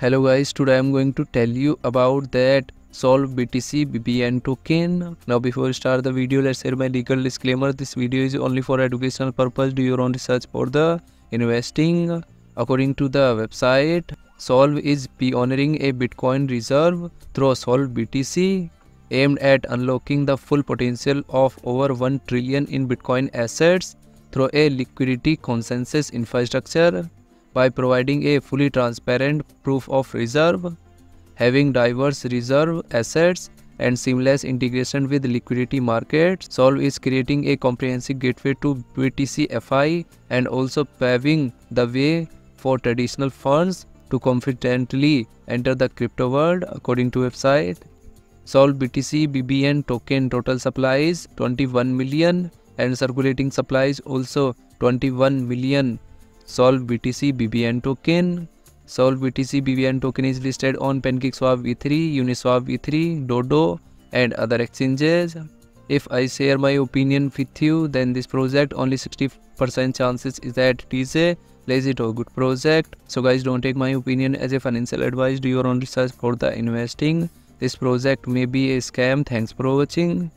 hello guys. Today i'm going to tell you about that Solv btc bbn token. Now before start the video let's share my legal disclaimer. This video is only for educational purpose. Do your own research for the investing. According to the website Solv is pioneering a bitcoin reserve through Solv btc aimed at unlocking the full potential of over 1 trillion in bitcoin assets through a liquidity consensus infrastructure by providing a fully transparent proof of reserve, having diverse reserve assets and seamless integration with liquidity markets. Solv is creating a comprehensive gateway to BTC FI and also paving the way for traditional funds to confidently enter the crypto world according to website. Solv BTC BBN token total supplies 21 million and circulating supplies also 21 million Solv BTC BBN token. Solv BTC BBN token is listed on PancakeSwap V3, Uniswap V3, Dodo and other exchanges. If I share my opinion with you, then this project only 60% chances is that it is a legit or good project. So guys, don't take my opinion as a financial advice. Do your own research for the investing. This project may be a scam. Thanks for watching.